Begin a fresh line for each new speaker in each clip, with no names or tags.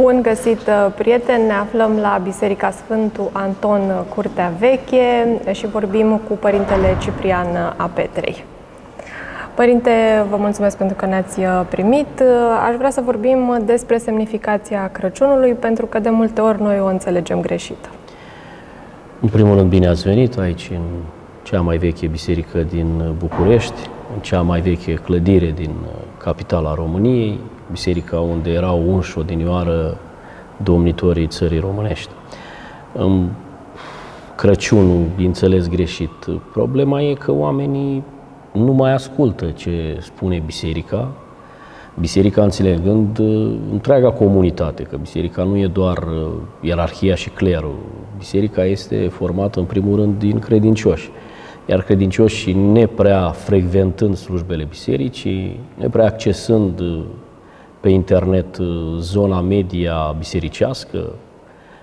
Bun găsit, uh, prieteni! Ne aflăm la Biserica Sfântul Anton uh, Curtea Veche și vorbim cu Părintele Ciprian Apetrei. Părinte, vă mulțumesc pentru că ne-ați uh, primit. Aș vrea să vorbim despre semnificația Crăciunului, pentru că de multe ori noi o înțelegem greșit.
În primul rând, bine ați venit aici, în cea mai veche biserică din București, în cea mai veche clădire din capitala României, biserica unde erau unși odinioară domnitorii țării românești. În Crăciunul, înțeles greșit, problema e că oamenii nu mai ascultă ce spune biserica, biserica înțelegând uh, întreaga comunitate, că biserica nu e doar uh, ierarhia și clerul, biserica este formată în primul rând din credincioși. Iar credincioșii neprea frecventând slujbele bisericii, neprea accesând uh, pe internet uh, zona media bisericească,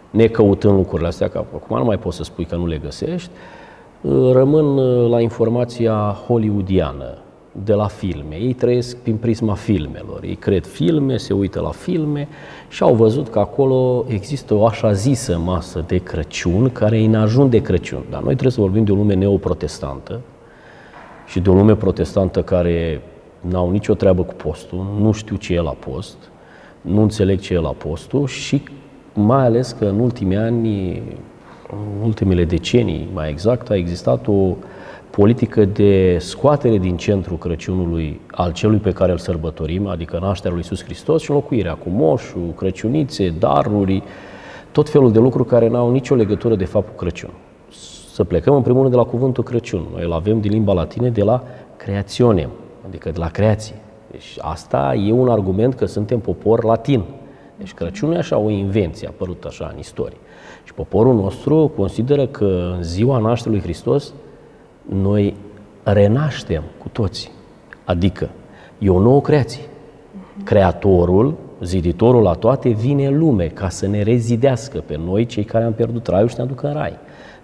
necăutând lucrurile astea, că acum nu mai poți să spui că nu le găsești, uh, rămân uh, la informația hollywoodiană, de la filme. Ei trăiesc prin prisma filmelor. Ei cred filme, se uită la filme și au văzut că acolo există o așa zisă masă de Crăciun care e în ajun de Crăciun. Dar noi trebuie să vorbim de o lume neoprotestantă și de o lume protestantă care n-au nicio treabă cu postul, nu știu ce e la post, nu înțeleg ce e la postul și mai ales că în ultimii ani, în ultimele decenii mai exact, a existat o politică de scoatere din centrul Crăciunului al celui pe care îl sărbătorim, adică nașterea lui Iisus Hristos și înlocuirea cu moșul, crăciunițe, daruri, tot felul de lucruri care n-au nicio legătură de fapt cu Crăciun. Să plecăm în primul rând de la cuvântul Crăciun. Noi îl avem din limba latină de la creaționem, adică de la creație. Deci asta e un argument că suntem popor latin. Deci Crăciunul e așa o invenție apărut așa în istorie. Și poporul nostru consideră că în ziua nașterii lui Hristos noi renaștem cu toți. Adică e o nouă creație. Creatorul, ziditorul la toate, vine în lume ca să ne rezidească pe noi, cei care am pierdut raiul și ne aducă în rai.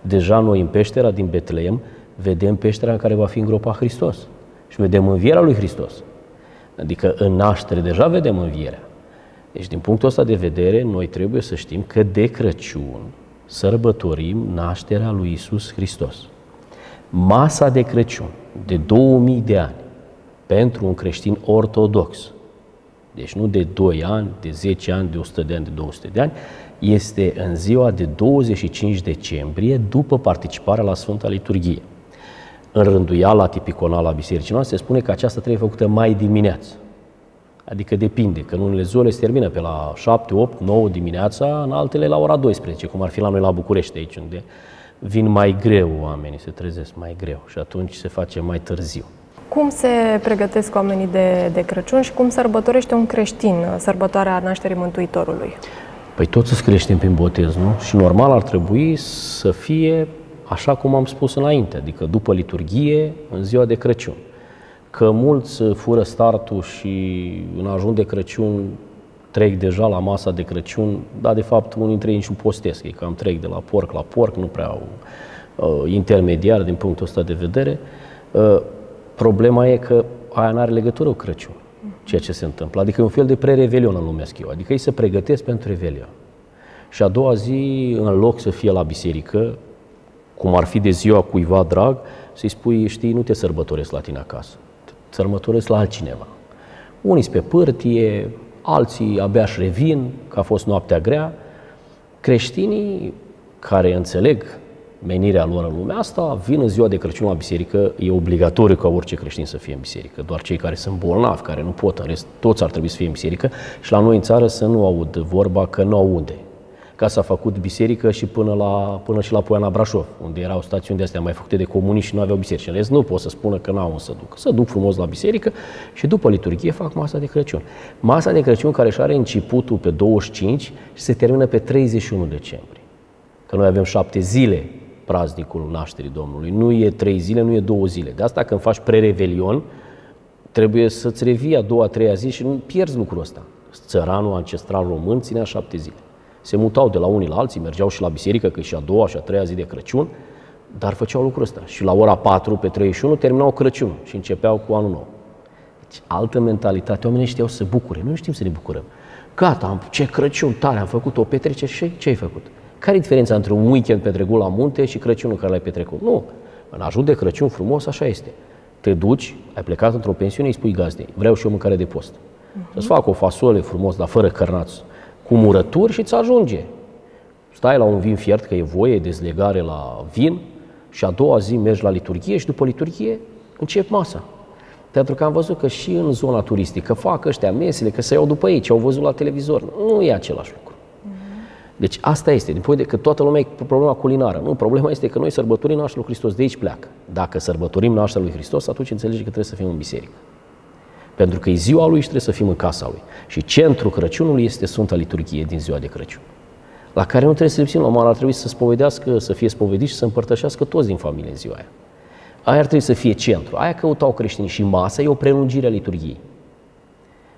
Deja noi în peștera din Betleem vedem peștera în care va fi îngropat Hristos și vedem învierea lui Hristos. Adică în naștere deja vedem învierea. Deci din punctul ăsta de vedere, noi trebuie să știm că de Crăciun sărbătorim nașterea lui Isus Hristos. Masa de Crăciun de 2000 de ani pentru un creștin ortodox, deci nu de 2 ani, de 10 ani, de 100 de ani, de 200 de ani, este în ziua de 25 decembrie după participarea la Sfânta Liturghie în rânduiala tipiconală a bisericii noastre, se spune că aceasta trebuie făcută mai dimineață. Adică depinde, că în unele zile se termină pe la 7, 8, 9 dimineața, în altele la ora 12, cum ar fi la noi la București aici, unde vin mai greu oamenii, se trezesc mai greu și atunci se face mai târziu.
Cum se pregătesc oamenii de, de Crăciun și cum sărbătorește un creștin sărbătoarea nașterii Mântuitorului?
Păi toți sunt creștini prin botez, nu? Și normal ar trebui să fie așa cum am spus înainte, adică după liturghie, în ziua de Crăciun. Că mulți fură startul și în ajun de Crăciun trec deja la masa de Crăciun, dar de fapt unii dintre ei nici nu postesc, ei cam trec de la porc la porc, nu prea au uh, intermediar din punctul ăsta de vedere. Uh, problema e că aia nu are legătură cu Crăciun, ceea ce se întâmplă. Adică e un fel de pre-revelion în lumea eu, adică ei se pregătesc pentru revelion. Și a doua zi, în loc să fie la biserică, cum ar fi de ziua cuiva drag, să-i spui, știi, nu te sărbătoresc la tine acasă, te sărbătoresc la altcineva. Unii pe pârtie, alții abia își revin, că a fost noaptea grea. Creștinii care înțeleg menirea lor în lumea asta, vin în ziua de Crăciun la biserică, e obligatoriu ca orice creștin să fie în biserică, doar cei care sunt bolnavi, care nu pot, în rest, toți ar trebui să fie în biserică. Și la noi în țară să nu aud vorba că nu au unde ca s-a făcut biserică și până, la, până și la Poiana Brașov, unde erau stațiuni de astea mai făcute de comuniști și nu aveau biserici. În rest, nu pot să spună că n-au să duc. Să duc frumos la biserică și după liturghie fac masa de Crăciun. Masa de Crăciun care își are începutul pe 25 și se termină pe 31 decembrie. Că noi avem șapte zile praznicul nașterii Domnului. Nu e trei zile, nu e două zile. De asta când faci pre-revelion, trebuie să-ți revii a doua, a treia zi și nu pierzi lucrul ăsta. Țăranul ancestral român ținea șapte zile se mutau de la unii la alții, mergeau și la biserică, că e și a doua și a treia zi de Crăciun, dar făceau lucrul ăsta. Și la ora 4 pe 31 terminau Crăciun și începeau cu anul nou. Deci altă mentalitate, oamenii știau să se bucure, noi nu știm să ne bucurăm. Gata, ce Crăciun tare, am făcut o petrecere și ce ai făcut? Care e diferența între un weekend petrecut la munte și Crăciunul care l-ai petrecut? Nu, în ajut de Crăciun frumos, așa este. Te duci, ai plecat într-o pensiune, îi spui gazdei, vreau și o mâncare de post. Uh-huh. Să-ți fac o fasole frumos, dar fără cărnați, cu murături și îți ajunge. Stai la un vin fiert, că e voie, dezlegare la vin, și a doua zi mergi la liturghie și după liturghie încep masa. Pentru că am văzut că și în zona turistică fac ăștia mesele, că se iau după ei, ce au văzut la televizor. Nu e același lucru. Deci asta este, din de că toată lumea e problema culinară. Nu, problema este că noi sărbătorim nașterea lui Hristos, de aici pleacă. Dacă sărbătorim nașterea lui Hristos, atunci înțelegi că trebuie să fim în biserică. Pentru că e ziua lui și trebuie să fim în casa lui. Și centrul Crăciunului este Sfânta Liturghie din ziua de Crăciun. La care nu trebuie să lipsim, la mare ar trebui să spovedească, să fie spovedit și să împărtășească toți din familie în ziua aia. Aia ar trebui să fie centru. Aia căutau creștinii și masa e o prelungire a liturgiei.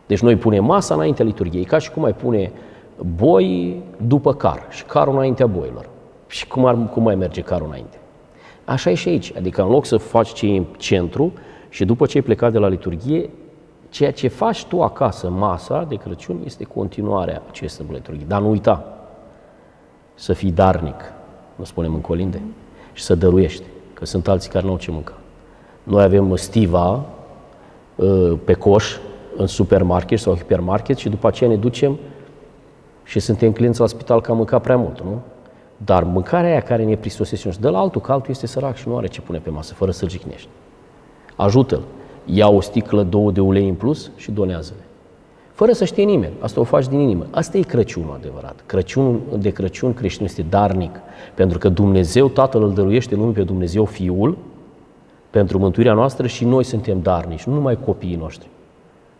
Deci noi punem masa înaintea liturgiei, ca și cum ai pune boi după car și carul înaintea boilor. Și cum, ar, cum mai merge carul înainte? Așa e și aici. Adică în loc să faci ce e în centru și după ce ai plecat de la liturghie, ceea ce faci tu acasă, masa de Crăciun, este continuarea acestei liturghii. Dar nu uita să fii darnic, nu spunem în colinde, și să dăruiești, că sunt alții care nu au ce mânca. Noi avem stiva ă, pe coș în supermarket sau hipermarket și după aceea ne ducem și suntem clienți la spital că am mâncat prea mult, nu? Dar mâncarea aia care ne pristosesc și de la altul, că altul este sărac și nu are ce pune pe masă, fără să-l jignești. Ajută-l. Ia o sticlă, două de ulei în plus și donează-le. Fără să știe nimeni. Asta o faci din inimă. Asta e Crăciunul adevărat. Crăciunul de Crăciun creștin este darnic. Pentru că Dumnezeu, Tatăl îl dăruiește lumii pe Dumnezeu Fiul pentru mântuirea noastră și noi suntem darnici, nu numai copiii noștri,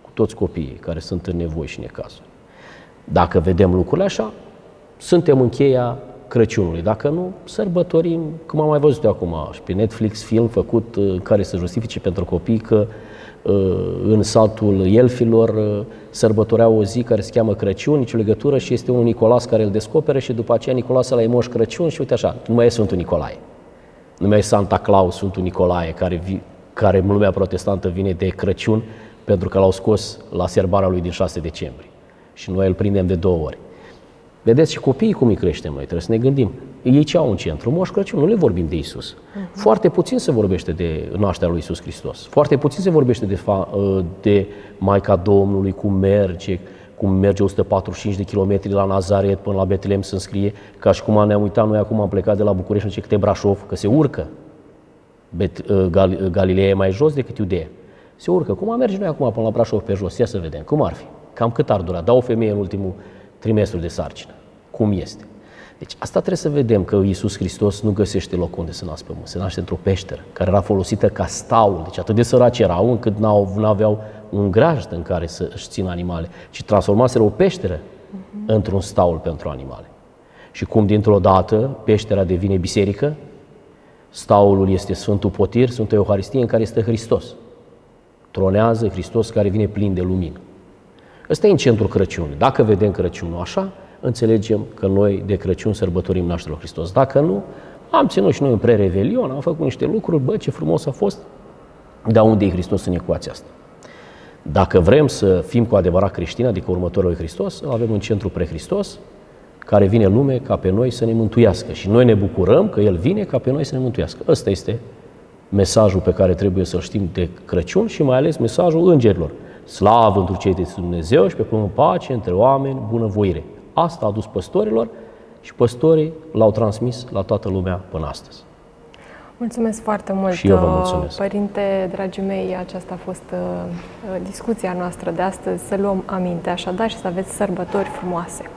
cu toți copiii care sunt în nevoi și necazuri. Dacă vedem lucrurile așa, suntem în cheia Crăciunului. Dacă nu, sărbătorim, cum am mai văzut eu acum, și pe Netflix film făcut uh, care să justifice pentru copii că uh, în satul Elfilor uh, sărbătoreau o zi care se cheamă Crăciun, nicio legătură și este un Nicolas care îl descoperă și după aceea Nicolas la e moș Crăciun și uite așa, nu mai e Sfântul Nicolae. Nu mai e Santa Claus, Sfântul Nicolae, care, vi, care lumea protestantă vine de Crăciun pentru că l-au scos la serbarea lui din 6 decembrie și noi îl prindem de două ori. Vedeți și copiii cum îi creștem noi, trebuie să ne gândim. Ei ce au în centru? Moș Crăciun, nu le vorbim de Isus. Uh-huh. Foarte puțin se vorbește de nașterea lui Isus Hristos. Foarte puțin se vorbește de, fa- ă, de Maica Domnului, cum merge, cum merge 145 de kilometri la Nazaret până la Betlehem să înscrie, ca și cum ne-am uitat noi acum am plecat de la București, nu știu câte Brașov, că se urcă. Bet, ă, Gal- Galileea e mai jos decât Iudeea. Se urcă. Cum am merge noi acum până la Brașov pe jos? Ia să vedem. Cum ar fi? Cam cât ar dura? Da o femeie în ultimul trimestru de sarcină. Cum este? Deci asta trebuie să vedem că Iisus Hristos nu găsește loc unde să nască pământ. Se naște într-o peșteră care era folosită ca staul. Deci atât de săraci erau încât nu aveau un grajd în care să își țină animale, ci transformaseră o peșteră uh-huh. într-un staul pentru animale. Și cum dintr-o dată peștera devine biserică, staulul este Sfântul Potir, Sfântul Euharistie în care este Hristos. Tronează Hristos care vine plin de lumină. Ăsta e în centrul Crăciunului. Dacă vedem Crăciunul așa, înțelegem că noi de Crăciun sărbătorim nașterea Hristos. Dacă nu, am ținut și noi în pre-revelion, am făcut niște lucruri, bă, ce frumos a fost, dar unde e Hristos în ecuația asta? Dacă vrem să fim cu adevărat creștini, adică următorul lui Hristos, îl avem în centru pre-Hristos, care vine în lume ca pe noi să ne mântuiască. Și noi ne bucurăm că El vine ca pe noi să ne mântuiască. Ăsta este mesajul pe care trebuie să-l știm de Crăciun și mai ales mesajul îngerilor. Slavă într cei de Dumnezeu și pe pământ pace între oameni, bunăvoire. Asta a dus păstorilor și păstorii l-au transmis la toată lumea până astăzi.
Mulțumesc foarte mult,
și eu vă mulțumesc.
părinte, dragii mei, aceasta a fost uh, discuția noastră de astăzi, să luăm aminte așadar și să aveți sărbători frumoase.